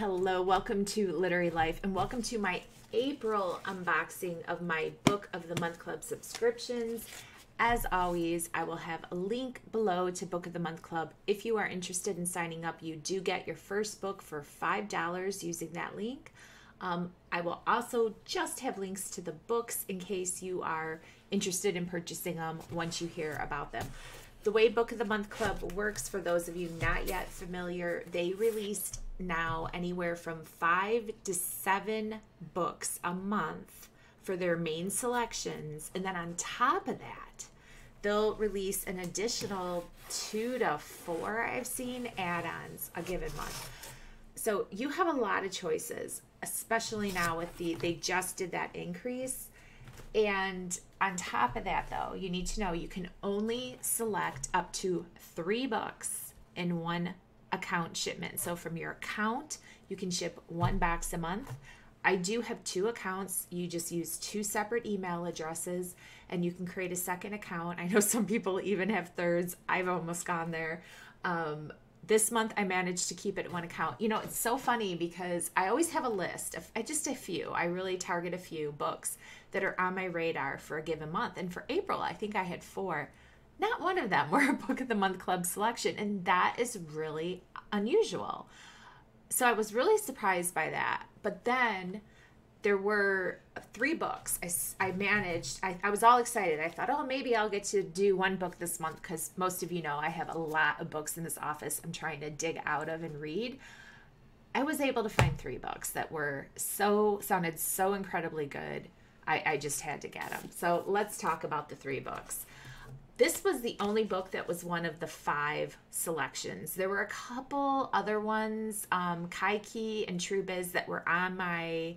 Hello, welcome to Literary Life, and welcome to my April unboxing of my Book of the Month Club subscriptions. As always, I will have a link below to Book of the Month Club. If you are interested in signing up, you do get your first book for $5 using that link. Um, I will also just have links to the books in case you are interested in purchasing them once you hear about them. The way Book of the Month Club works, for those of you not yet familiar, they released now anywhere from five to seven books a month for their main selections. And then on top of that, they'll release an additional two to four, I've seen, add ons a given month. So you have a lot of choices, especially now with the, they just did that increase. And on top of that, though, you need to know you can only select up to three books in one account shipment. So from your account, you can ship one box a month. I do have two accounts. You just use two separate email addresses and you can create a second account. I know some people even have thirds. I've almost gone there. Um, this month I managed to keep it one account. You know, it's so funny because I always have a list of uh, just a few. I really target a few books that are on my radar for a given month. And for April, I think I had four. Not one of them were a book of the month club selection, and that is really unusual. So I was really surprised by that. But then there were three books I, I managed. I, I was all excited. I thought, oh, maybe I'll get to do one book this month because most of you know I have a lot of books in this office I'm trying to dig out of and read. I was able to find three books that were so, sounded so incredibly good. I, I just had to get them. So let's talk about the three books. This was the only book that was one of the five selections. There were a couple other ones, um, Kaikeyi and True Biz, that were on my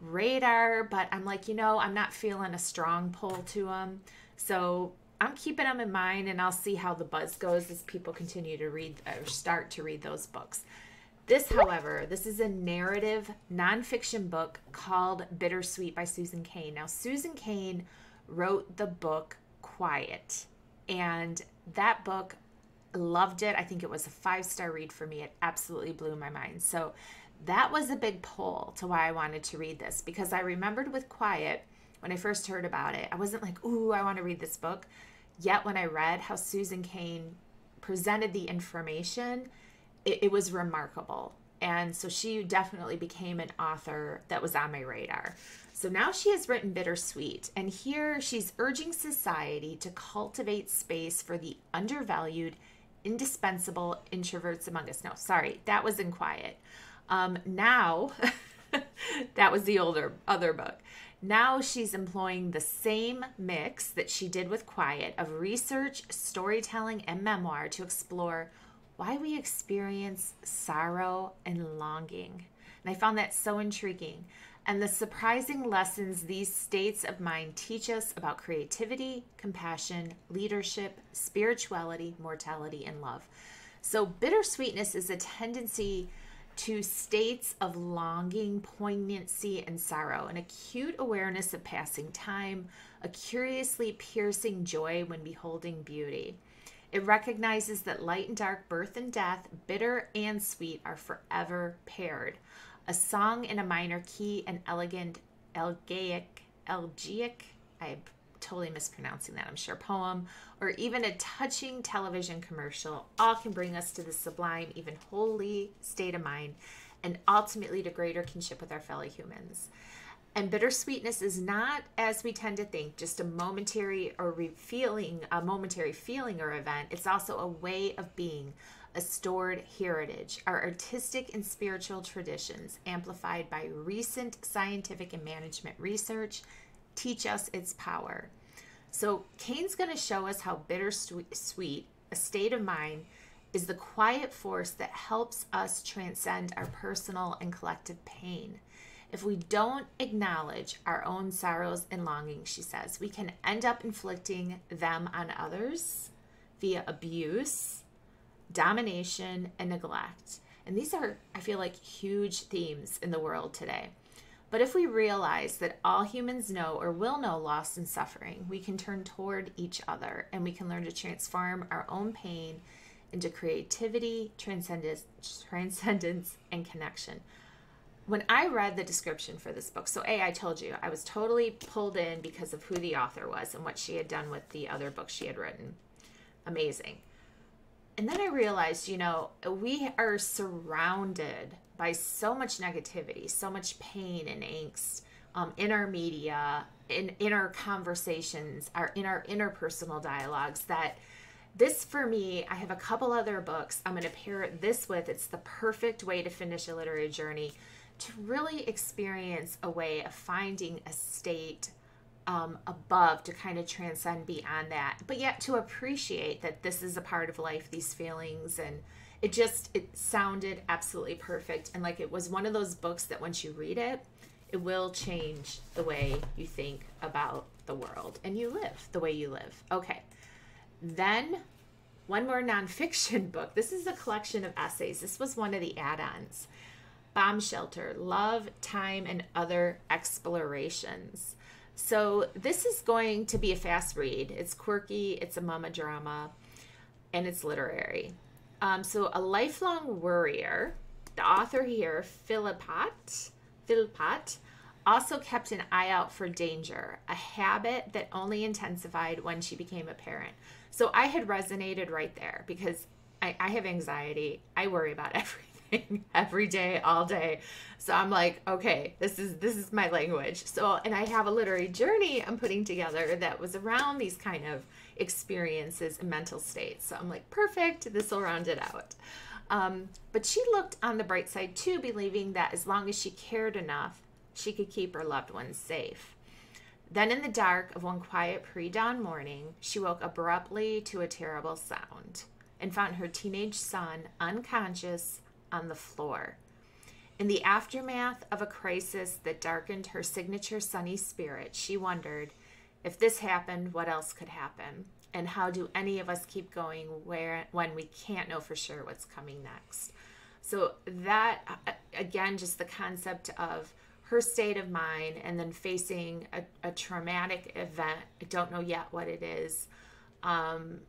radar, but I'm like, you know, I'm not feeling a strong pull to them. So I'm keeping them in mind and I'll see how the buzz goes as people continue to read or start to read those books. This, however, this is a narrative nonfiction book called Bittersweet by Susan Cain. Now, Susan Cain wrote the book Quiet. And that book, loved it. I think it was a five star read for me. It absolutely blew my mind. So that was a big pull to why I wanted to read this because I remembered with Quiet when I first heard about it, I wasn't like, ooh, I want to read this book. Yet when I read how Susan Cain presented the information, it, it was remarkable. And so she definitely became an author that was on my radar. So now she has written Bittersweet, and here she's urging society to cultivate space for the undervalued, indispensable introverts among us. No, sorry, that was in Quiet. Um, now, that was the older other book. Now she's employing the same mix that she did with Quiet of research, storytelling, and memoir to explore why we experience sorrow and longing. And I found that so intriguing and the surprising lessons these states of mind teach us about creativity, compassion, leadership, spirituality, mortality, and love. So, bittersweetness is a tendency to states of longing, poignancy, and sorrow, an acute awareness of passing time, a curiously piercing joy when beholding beauty. It recognizes that light and dark, birth and death, bitter and sweet are forever paired a song in a minor key, an elegant elegiac, elegiac, I'm totally mispronouncing that, I'm sure, poem, or even a touching television commercial, all can bring us to the sublime, even holy state of mind, and ultimately to greater kinship with our fellow humans. And bittersweetness is not, as we tend to think, just a momentary or feeling, a momentary feeling or event. It's also a way of being, a stored heritage, our artistic and spiritual traditions, amplified by recent scientific and management research, teach us its power. So, Cain's going to show us how bittersweet, a state of mind, is the quiet force that helps us transcend our personal and collective pain. If we don't acknowledge our own sorrows and longings, she says, we can end up inflicting them on others via abuse, domination, and neglect. And these are, I feel like, huge themes in the world today. But if we realize that all humans know or will know loss and suffering, we can turn toward each other and we can learn to transform our own pain into creativity, transcendence, transcendence, and connection. When I read the description for this book, so A, I told you, I was totally pulled in because of who the author was and what she had done with the other books she had written. Amazing. And then I realized, you know, we are surrounded by so much negativity, so much pain and angst um, in our media, in, in our conversations, our in our interpersonal dialogues that this for me, I have a couple other books I'm going to pair this with. It's the perfect way to finish a literary journey to really experience a way of finding a state um, above to kind of transcend beyond that, but yet to appreciate that this is a part of life, these feelings, and it just it sounded absolutely perfect, and like it was one of those books that once you read it, it will change the way you think about the world and you live the way you live. Okay, then one more nonfiction book. This is a collection of essays. This was one of the add-ons. Bomb Shelter, Love, Time, and Other Explorations. So this is going to be a fast read. It's quirky, it's a mama drama, and it's literary. Um, so a lifelong worrier, the author here, Philippat, Philippat, also kept an eye out for danger, a habit that only intensified when she became a parent. So I had resonated right there because I, I have anxiety. I worry about everything every day all day. So i'm like okay this is this is my language. So and i have a literary journey i'm putting together that was around these kind of experiences and mental states. So i'm like perfect this will round it out. Um, but she looked on the bright side too believing that as long as she cared enough she could keep her loved ones safe. Then in the dark of one quiet pre-dawn morning she woke abruptly to a terrible sound and found her teenage son unconscious on the floor. In the aftermath of a crisis that darkened her signature sunny spirit, she wondered if this happened, what else could happen? And how do any of us keep going where when we can't know for sure what's coming next? So that again just the concept of her state of mind and then facing a, a traumatic event. I don't know yet what it is. Um,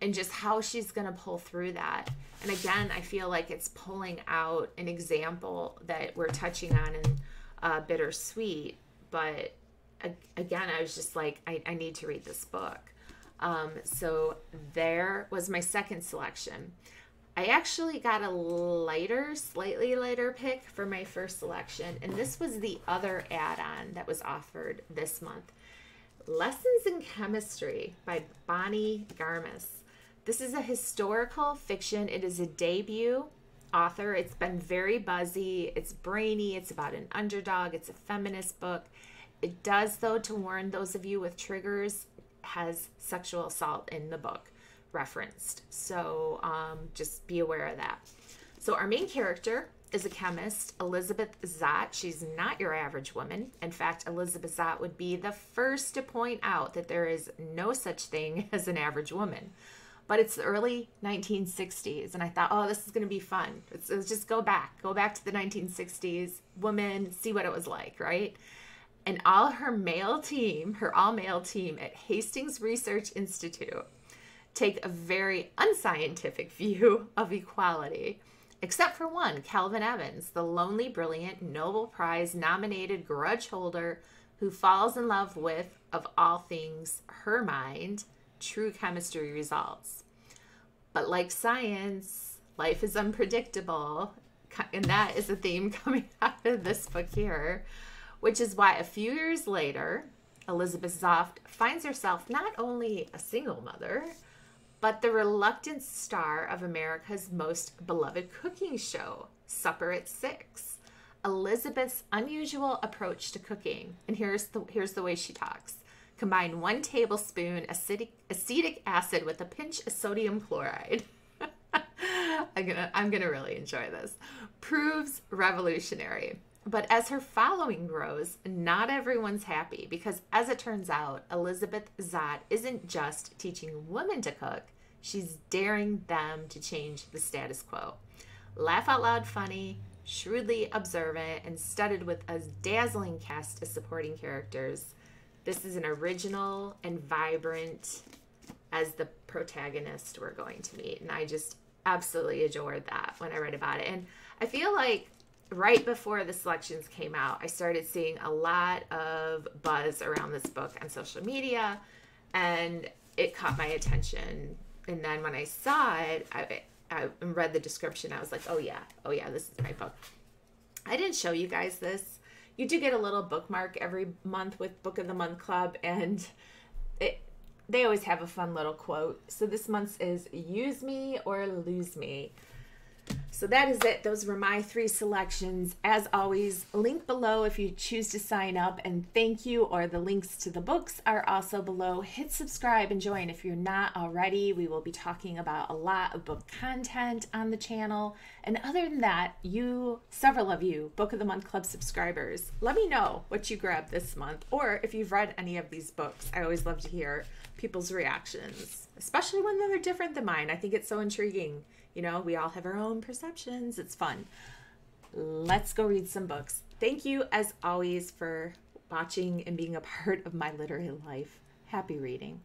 and just how she's going to pull through that. And again, I feel like it's pulling out an example that we're touching on in uh, Bittersweet. But again, I was just like, I, I need to read this book. Um, so there was my second selection. I actually got a lighter, slightly lighter pick for my first selection, and this was the other add on that was offered this month Lessons in Chemistry by Bonnie Garmus. This is a historical fiction. It is a debut author. It's been very buzzy. It's brainy. It's about an underdog. It's a feminist book. It does, though, to warn those of you with triggers, has sexual assault in the book referenced. So um, just be aware of that. So, our main character is a chemist, Elizabeth Zott. She's not your average woman. In fact, Elizabeth Zott would be the first to point out that there is no such thing as an average woman but it's the early 1960s and i thought oh this is going to be fun. Let's, let's, just go back. Go back to the 1960s woman see what it was like right? And all her male team her all male team at hastings research institute take a very unscientific view of equality except for one calvin evans the lonely brilliant nobel prize nominated grudge holder who falls in love with of all things her mind true chemistry results. But like science, life is unpredictable. And that is a theme coming out of this book here, which is why a few years later, Elizabeth Zott finds herself not only a single mother, but the reluctant star of America's most beloved cooking show, Supper at Six. Elizabeth's unusual approach to cooking, and here's the here's the way she talks. Combine one tablespoon acetic, acid with a pinch of sodium chloride. I'm gonna I'm gonna really enjoy this. Proves revolutionary. But as her following grows, not everyone's happy because, as it turns out, Elizabeth Zott isn't just teaching women to cook, she's daring them to change the status quo. Laugh out loud funny, shrewdly observant, and studded with a dazzling cast of supporting characters, this is an original and vibrant as the protagonist we're going to meet. And I just, absolutely adored that when I read about it. And I feel like right before the selections came out, I started seeing a lot of buzz around this book on social media, and it caught my attention. And then when I saw it, I, I read the description. I was like, oh yeah, oh yeah, this is my book. I didn't show you guys this. You do get a little bookmark every month with Book of the Month Club, and it they always have a fun little quote. So this month's is use me or lose me. So that is it. Those were my three selections. As always, link below if you choose to sign up and thank you, or the links to the books are also below. Hit subscribe and join if you're not already. We will be talking about a lot of book content on the channel. And other than that, you, several of you, Book of the Month Club subscribers, let me know what you grabbed this month or if you've read any of these books. I always love to hear people's reactions, especially when they're different than mine. I think it's so intriguing. You know, we all have our own perceptions. It's fun. Let's go read some books. Thank you, as always, for watching and being a part of my literary life. Happy reading.